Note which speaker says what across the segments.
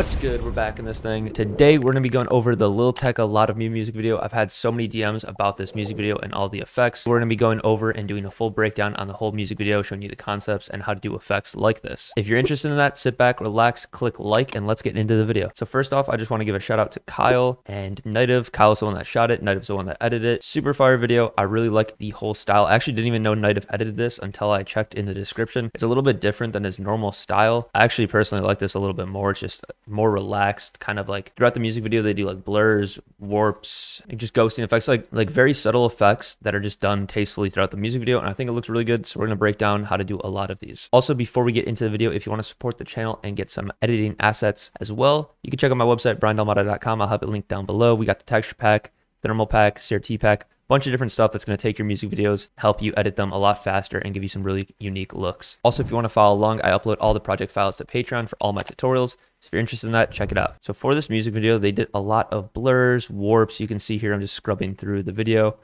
Speaker 1: What's good? We're back in this thing. Today, we're going to be going over the Lil Tecca "A Lot of Me music video. I've had so many DMs about this music video and all the effects. We're going to be going over and doing a full breakdown on the whole music video, showing you the concepts and how to do effects like this. If you're interested in that, sit back, relax, click like, and let's get into the video. So first off, I just want to give a shout out to Kyle and Nitetive. Kyle's the one that shot it. Nitetive's the one that edited it. Super fire video. I really like the whole style. I actually didn't even know Nitetive edited this until I checked in the description. It's a little bit different than his normal style. I actually personally like this a little bit more. It's just more relaxed, kind of like throughout the music video, they do like blurs, warps, and just ghosting effects, like like very subtle effects that are just done tastefully throughout the music video. And I think it looks really good. So we're gonna break down how to do a lot of these. Also, before we get into the video, if you want to support the channel and get some editing assets as well, you can check out my website, bryandelimata.com. I'll have it linked down below. We got the texture pack, thermal pack, CRT pack, bunch of different stuff that's going to take your music videos, help you edit them a lot faster, and give you some really unique looks. Also, if you want to follow along, I upload all the project files to Patreon for all my tutorials. So if you're interested in that, check it out. So for this music video, they did a lot of blurs, warps. You can see here, I'm just scrubbing through the video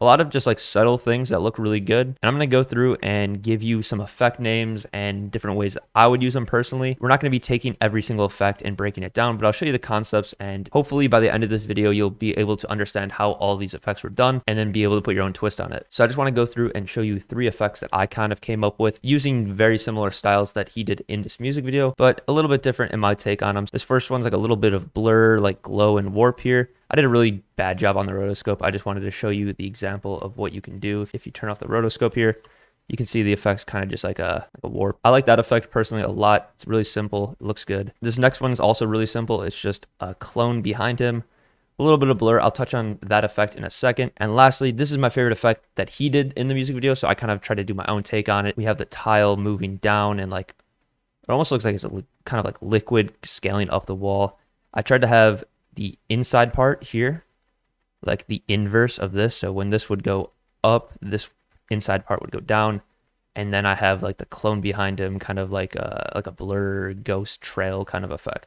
Speaker 1: a lot of just like subtle things that look really good. And I'm going to go through and give you some effect names and different ways I would use them personally. We're not going to be taking every single effect and breaking it down, but I'll show you the concepts. And hopefully by the end of this video, you'll be able to understand how all these effects were done and then be able to put your own twist on it. So I just want to go through and show you three effects that I kind of came up with using very similar styles that he did in this music video, but a little bit different in my take on them. This first one's like a little bit of blur, like glow and warp here. I did a really bad job on the rotoscope. I just wanted to show you the example of what you can do. If you turn off the rotoscope here, you can see the effects kind of just like a, a, warp. I like that effect personally a lot. It's really simple. It looks good. This next one is also really simple. It's just a clone behind him. A little bit of blur. I'll touch on that effect in a second. And lastly, this is my favorite effect that he did in the music video. So I kind of try to do my own take on it. We have the tile moving down and like, it almost looks like it's a kind of like liquid scaling up the wall. I tried to have the inside part here, like the inverse of this. So when this would go up, this inside part would go down. And then I have like the clone behind him, kind of like a, like a blur ghost trail kind of effect.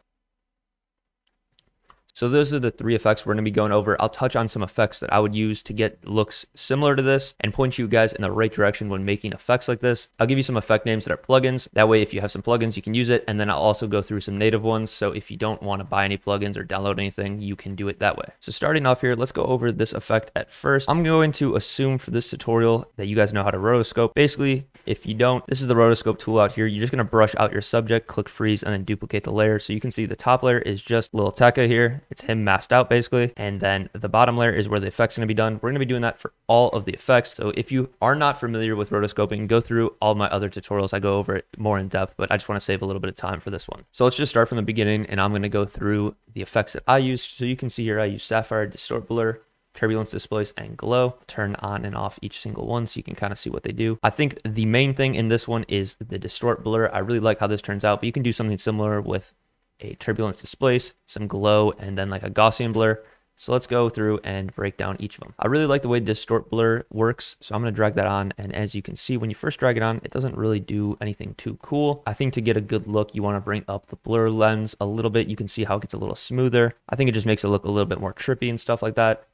Speaker 1: So those are the three effects we're going to be going over. I'll touch on some effects that I would use to get looks similar to this and point you guys in the right direction when making effects like this. I'll give you some effect names that are plugins. That way, if you have some plugins, you can use it. And then I'll also go through some native ones. So if you don't want to buy any plugins or download anything, you can do it that way. So starting off here, let's go over this effect at first. I'm going to assume for this tutorial that you guys know how to rotoscope. Basically, if you don't, this is the rotoscope tool out here. You're just to brush out your subject, click freeze, and then duplicate the layer. So you can see the top layer is just Lil Tecca here it's him masked out basically. And then the bottom layer is where the effect's to be done. We're to be doing that for all of the effects. So if you are not familiar with rotoscoping, go through all my other tutorials. I go over it more in depth, but I just want to save a little bit of time for this one. So let's just start from the beginning and I'm to go through the effects that I use. So you can see here, I use Sapphire, Distort Blur, turbulence displace and glow turn on and off each single one so you can kind of see what they do i think the main thing in this one is the distort blur i really like how this turns out but you can do something similar with a turbulence displace, some glow, and then like a Gaussian blur. So let's go through and break down each of them. I really like the way distort blur works. So I'm going to drag that on. And as you can see, when you first drag it on, it doesn't really do anything too cool. I think to get a good look, you want to bring up the blur lens a little bit. You can see how it gets a little smoother. I think it just makes it look a little bit more trippy and stuff like that.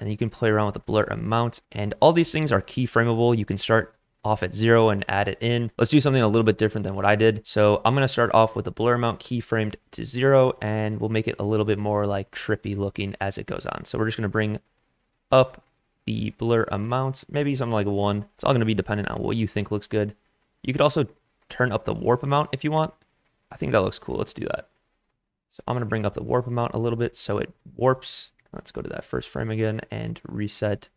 Speaker 1: And you can play around with the blur amount. And all these things are keyframeable. You can start off at zero and add it in. Let's do something a little bit different than what I did. So I'm going to start off with the blur amount keyframed to zero and we'll make it a little bit more like trippy looking as it goes on. So we're just going to bring up the blur amount, maybe something like one. It's all going to be dependent on what you think looks good. You could also turn up the warp amount if you want. I think that looks cool. Let's do that. So I'm going to bring up the warp amount a little bit so it warps. Let's go to that first frame again and reset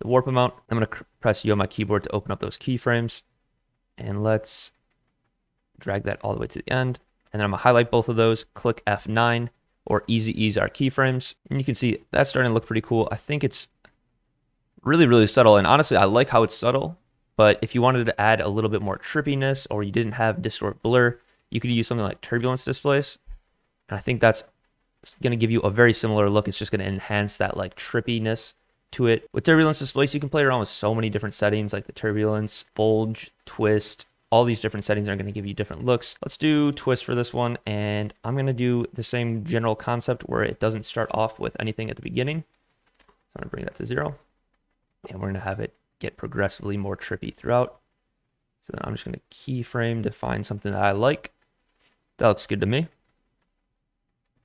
Speaker 1: the warp amount. I'm going to press U on my keyboard to open up those keyframes. And let's drag that all the way to the end. And then I'm going to highlight both of those, click F9 or easy ease our keyframes. And you can see that's starting to look pretty cool. I think it's really, really subtle. And honestly, I like how it's subtle. But if you wanted to add a little bit more trippiness or you didn't have distort blur, you could use something like turbulence displace. And I think that's going to give you a very similar look. It's just going to enhance that like trippiness to it. With turbulence displace, you can play around with so many different settings like the turbulence, bulge, twist, all these different settings are going to give you different looks. Let's do twist for this one. And I'm going to do the same general concept where it doesn't start off with anything at the beginning. So I'm going to bring that to zero. And we're going to have it get progressively more trippy throughout. So then I'm just going to keyframe to find something that I like. That looks good to me.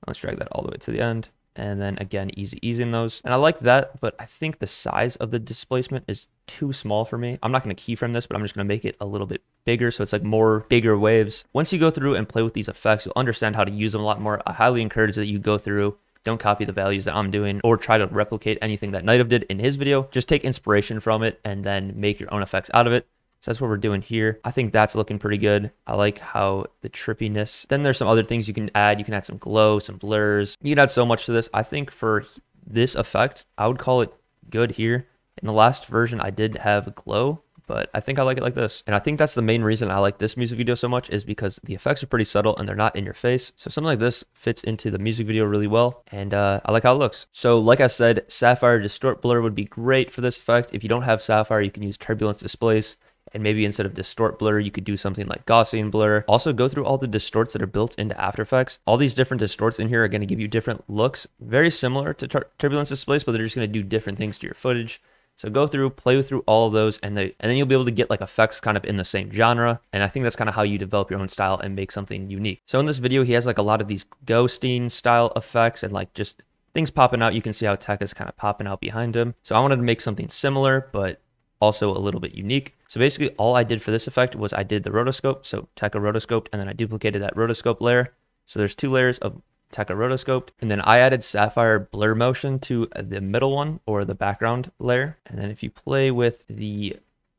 Speaker 1: Let's drag that all the way to the end. And then again, easy easing those. And I like that, but I think the size of the displacement is too small for me. I'm not going to keyframe this, but I'm just going to make it a little bit bigger. So it's like more bigger waves. Once you go through and play with these effects, you'll understand how to use them a lot more. I highly encourage that you go through don't copy the values that I'm doing or try to replicate anything that Night did in his video. Just take inspiration from it and then make your own effects out of it. So that's what we're doing here. I think that's looking pretty good. I like how the trippiness. Then there's some other things you can add. You can add some glow, some blurs. You can add so much to this. I think for this effect, I would call it good here. In the last version, I did have glow, but I think I like it like this. And I think that's the main reason I like this music video so much is because the effects are pretty subtle and they're not in your face. So something like this fits into the music video really well. And uh, I like how it looks. So like I said, Sapphire Distort Blur would be great for this effect. If you don't have Sapphire, you can use Turbulence Displace and maybe instead of distort blur, you could do something like Gaussian blur. Also go through all the distorts that are built into After Effects. All these different distorts in here are to give you different looks, very similar to tur turbulence displace, but they're just to do different things to your footage. So go through, play through all of those, and, they, and then you'll be able to get like effects kind of in the same genre. And I think that's kind of how you develop your own style and make something unique. So in this video, he has like a lot of these ghosting style effects and like just things popping out. You can see how Tecca is kind of popping out behind him. So I wanted to make something similar, but also a little bit unique. So basically all I did for this effect was I did the rotoscope, so Tecca rotoscoped, and then I duplicated that rotoscope layer. So there's two layers of Tecca rotoscoped, and then I added Sapphire blur motion to the middle one or the background layer. And then if you play with the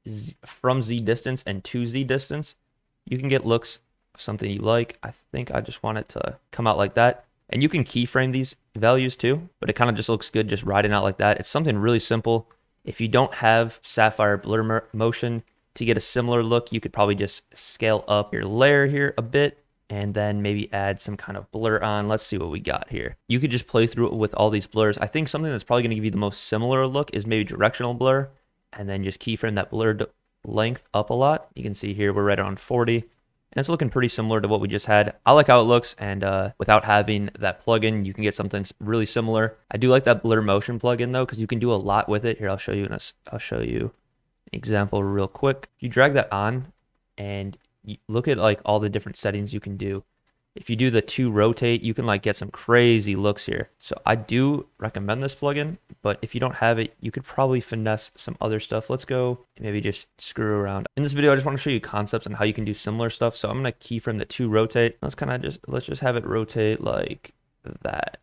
Speaker 1: Z, from Z distance and to Z distance, you can get looks of something you like. I think I just want it to come out like that. And you can keyframe these values too, but it kind of just looks good just riding out like that. It's something really simple. If you don't have Sapphire blur motion to get a similar look, you could probably just scale up your layer here a bit and then maybe add some kind of blur on. Let's see what we got here. You could just play through it with all these blurs. I think something that's probably going to give you the most similar look is maybe directional blur and then just keyframe that blurred length up a lot. You can see here we're right around 40 and it's looking pretty similar to what we just had. I like how it looks, and uh, without having that plugin, you can get something really similar. I do like that blur motion plugin though, because you can do a lot with it. Here, I'll show you. A, I'll show you an example real quick. If you drag that on, and look at like all the different settings you can do if you do the two rotate, you can like get some crazy looks here. So I do recommend this plugin, but if you don't have it, you could probably finesse some other stuff. Let's go maybe just screw around. In this video, I just want to show you concepts on how you can do similar stuff. So I'm going to keyframe the two rotate. Let's kind of just, let's just have it rotate like that.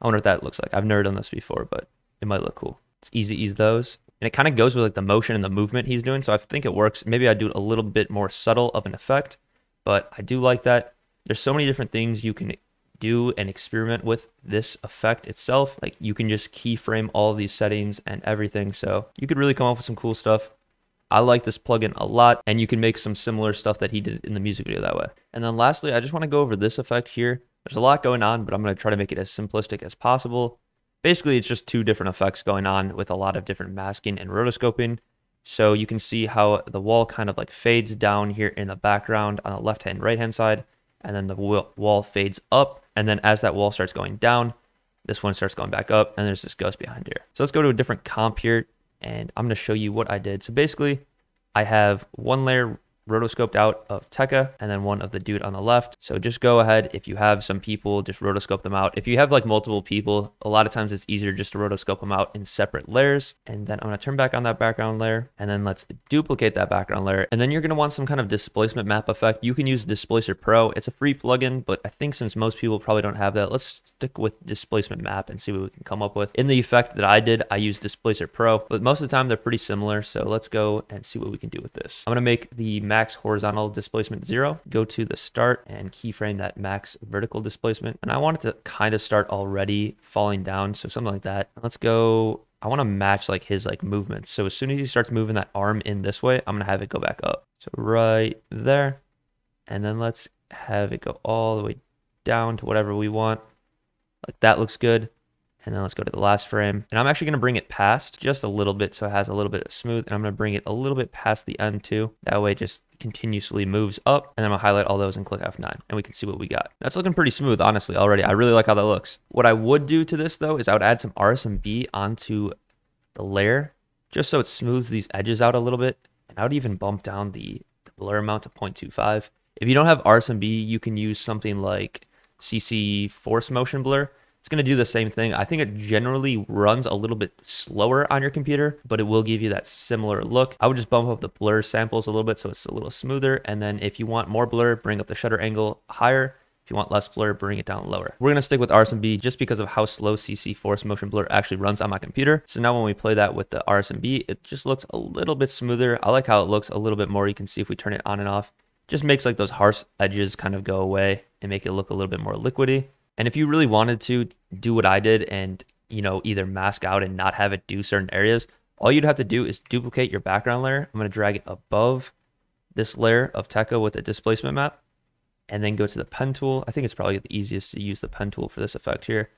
Speaker 1: I wonder what that looks like. I've never done this before, but it might look cool. It's easy to ease those. And it kind of goes with like the motion and the movement he's doing. So I think it works. Maybe I do a little bit more subtle of an effect, but I do like that there's so many different things you can do and experiment with this effect itself. Like you can just keyframe all these settings and everything. So you could really come up with some cool stuff. I like this plugin a lot and you can make some similar stuff that he did in the music video that way. And then lastly, I just want to go over this effect here. There's a lot going on, but I'm going to try to make it as simplistic as possible. Basically, it's just two different effects going on with a lot of different masking and rotoscoping. So you can see how the wall kind of like fades down here in the background on the left hand, right hand side and then the wall fades up. And then as that wall starts going down, this one starts going back up and there's this ghost behind here. So let's go to a different comp here and I'm going to show you what I did. So basically I have one layer rotoscoped out of Tecca and then one of the dude on the left. So just go ahead. If you have some people, just rotoscope them out. If you have like multiple people, a lot of times it's easier just to rotoscope them out in separate layers. And then I'm going to turn back on that background layer and then let's duplicate that background layer. And then you're going to want some kind of displacement map effect. You can use Displacer Pro. It's a free plugin, but I think since most people probably don't have that, let's stick with displacement map and see what we can come up with. In the effect that I did, I used Displacer Pro, but most of the time they're pretty similar. So let's go and see what we can do with this. I'm going to make the max horizontal displacement zero, go to the start and keyframe that max vertical displacement. And I want it to kind of start already falling down. So something like that. Let's go I want to match like his like movements. So as soon as he starts moving that arm in this way, I'm going to have it go back up. So right there. And then let's have it go all the way down to whatever we want. Like that looks good. And then let's go to the last frame. And I'm actually going to bring it past just a little bit so it has a little bit of smooth. And I'm going to bring it a little bit past the end too. That way it just continuously moves up. And then I'll highlight all those and click F9 and we can see what we got. That's looking pretty smooth, honestly, already. I really like how that looks. What I would do to this though is I would add some RSMB onto the layer just so it smooths these edges out a little bit. And I would even bump down the, the blur amount to 0.25. If you don't have RSMB, you can use something like CC force motion blur. It's going to do the same thing. I think it generally runs a little bit slower on your computer, but it will give you that similar look. I would just bump up the blur samples a little bit so it's a little smoother. And then if you want more blur, bring up the shutter angle higher. If you want less blur, bring it down lower. We're going to stick with RSMB just because of how slow CC Force Motion Blur actually runs on my computer. So now when we play that with the RSMB, it just looks a little bit smoother. I like how it looks a little bit more. You can see if we turn it on and off, just makes like those harsh edges kind of go away and make it look a little bit more liquidy. And if you really wanted to do what I did and, you know, either mask out and not have it do certain areas, all you'd have to do is duplicate your background layer. I'm going to drag it above this layer of Tecca with a displacement map and then go to the pen tool. I think it's probably the easiest to use the pen tool for this effect here.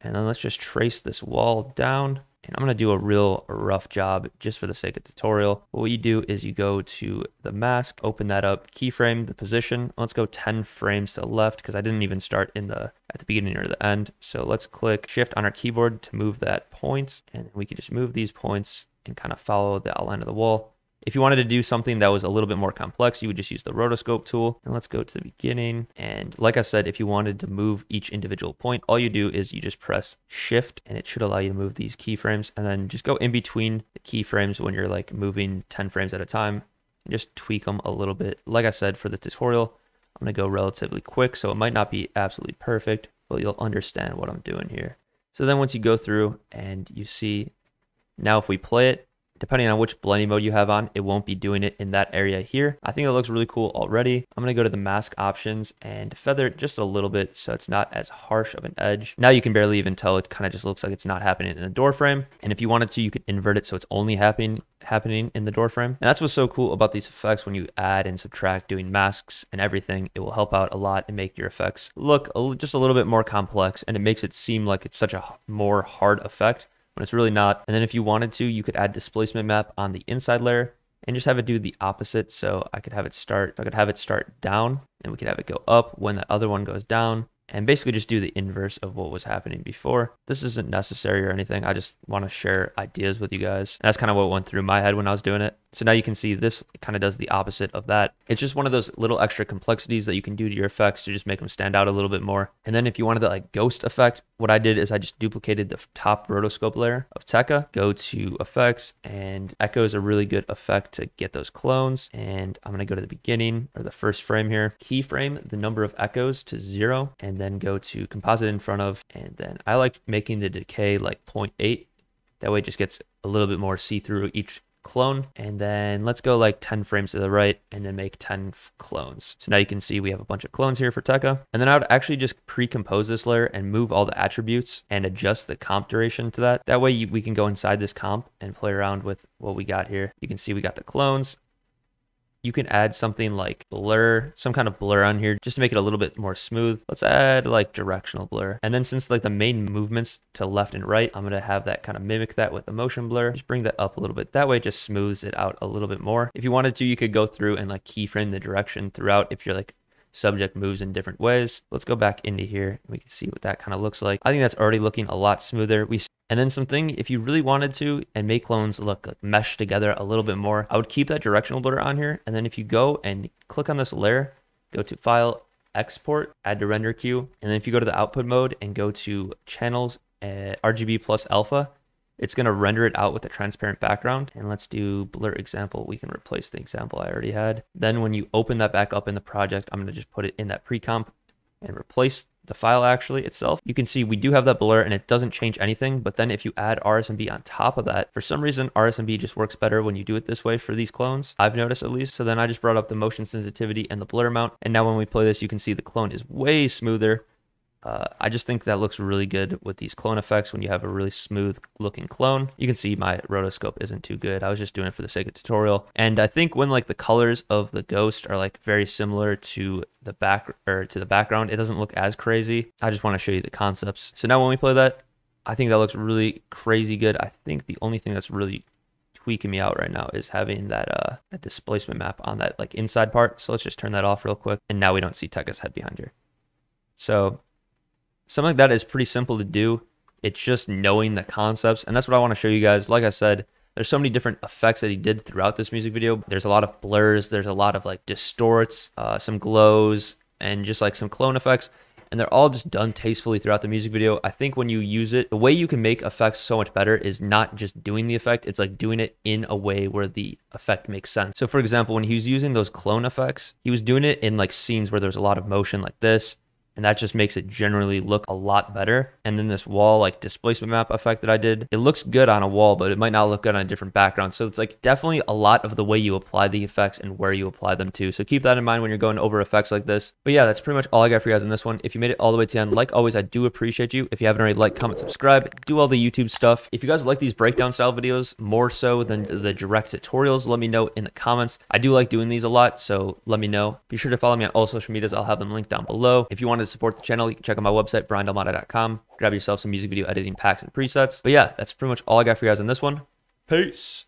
Speaker 1: And then let's just trace this wall down. And I'm going to do a real rough job just for the sake of tutorial. What you do is you go to the mask, open that up, keyframe the position. Let's go 10 frames to the left because I didn't even start in the at the beginning or the end. So let's click shift on our keyboard to move that point. And we can just move these points and kind of follow the outline of the wall. If you wanted to do something that was a little bit more complex, you would just use the rotoscope tool. And let's go to the beginning. And like I said, if you wanted to move each individual point, all you do is you just press shift and it should allow you to move these keyframes and then just go in between the keyframes when you're like moving 10 frames at a time and just tweak them a little bit. Like I said, for the tutorial, I'm to go relatively quick. So it might not be absolutely perfect, but you'll understand what I'm doing here. So then once you go through and you see now if we play it, depending on which blending mode you have on, it won't be doing it in that area here. I think it looks really cool already. I'm going to go to the mask options and feather it just a little bit so it's not as harsh of an edge. Now you can barely even tell it kind of just looks like it's not happening in the door frame. And if you wanted to, you could invert it so it's only happening happening in the door frame. And that's what's so cool about these effects when you add and subtract doing masks and everything. It will help out a lot and make your effects look a, just a little bit more complex and it makes it seem like it's such a more hard effect when it's really not. And then if you wanted to, you could add displacement map on the inside layer and just have it do the opposite. So I could have it start, I could have it start down and we could have it go up when the other one goes down and basically just do the inverse of what was happening before. This isn't necessary or anything. I just want to share ideas with you guys. And that's kind of what went through my head when I was doing it. So now you can see this kind of does the opposite of that. It's just one of those little extra complexities that you can do to your effects to just make them stand out a little bit more. And then if you wanted the like ghost effect, what I did is I just duplicated the top rotoscope layer of Tecca, go to effects and echo is a really good effect to get those clones. And I'm going to go to the beginning or the first frame here, keyframe the number of echoes to zero and then go to composite in front of, and then I like making the decay like 0.8. That way it just gets a little bit more see-through each clone. And then let's go like 10 frames to the right and then make 10 clones. So now you can see we have a bunch of clones here for Tecca. And then I would actually just pre-compose this layer and move all the attributes and adjust the comp duration to that. That way you, we can go inside this comp and play around with what we got here. You can see we got the clones you can add something like blur, some kind of blur on here just to make it a little bit more smooth. Let's add like directional blur. And then since like the main movements to left and right, I'm going to have that kind of mimic that with the motion blur. Just bring that up a little bit. That way it just smooths it out a little bit more. If you wanted to, you could go through and like keyframe the direction throughout if you're like subject moves in different ways. Let's go back into here. We can see what that kind of looks like. I think that's already looking a lot smoother. We and then something, if you really wanted to and make clones look like together a little bit more, I would keep that directional blur on here. And then if you go and click on this layer, go to File, Export, add to render queue. And then if you go to the output mode and go to Channels, uh, RGB plus Alpha, it's going to render it out with a transparent background. And let's do blur example. We can replace the example I already had. Then when you open that back up in the project, I'm going to just put it in that pre-comp and replace the file actually itself, you can see we do have that blur and it doesn't change anything. But then if you add RSMB on top of that, for some reason, RSMB just works better when you do it this way for these clones. I've noticed at least. So then I just brought up the motion sensitivity and the blur amount. And now when we play this, you can see the clone is way smoother uh, I just think that looks really good with these clone effects when you have a really smooth looking clone. You can see my rotoscope isn't too good. I was just doing it for the sake of tutorial. And I think when like the colors of the ghost are like very similar to the back or to the background, it doesn't look as crazy. I just want to show you the concepts. So now when we play that, I think that looks really crazy good. I think the only thing that's really tweaking me out right now is having that uh that displacement map on that like inside part. So let's just turn that off real quick. And now we don't see Tecca's head behind here. So something like that is pretty simple to do. It's just knowing the concepts. And that's what I want to show you guys. Like I said, there's so many different effects that he did throughout this music video. There's a lot of blurs. There's a lot of like distorts, uh, some glows, and just like some clone effects. and they're all just done tastefully throughout the music video. I think when you use it, the way you can make effects so much better is not just doing the effect, it's like doing it in a way where the effect makes sense. So for example, when he was using those clone effects, he was doing it in like scenes where there's a lot of motion like this and that just makes it generally look a lot better. And then this wall like displacement map effect that I did, it looks good on a wall, but it might not look good on a different background. So it's like definitely a lot of the way you apply the effects and where you apply them to. So keep that in mind when you're going over effects like this. But yeah, that's pretty much all I got for you guys in this one. If you made it all the way to the end, like always, I do appreciate you. If you haven't already, like, comment, subscribe, do all the YouTube stuff. If you guys like these breakdown style videos more so than the direct tutorials, let me know in the comments. I do like doing these a lot, so let me know. Be sure to follow me on all social medias. I'll have them linked down below. If you want to support the channel, you can check out my website, bryandelimata.com. Grab yourself some music video editing packs and presets. But yeah, that's pretty much all I got for you guys in this one. Peace.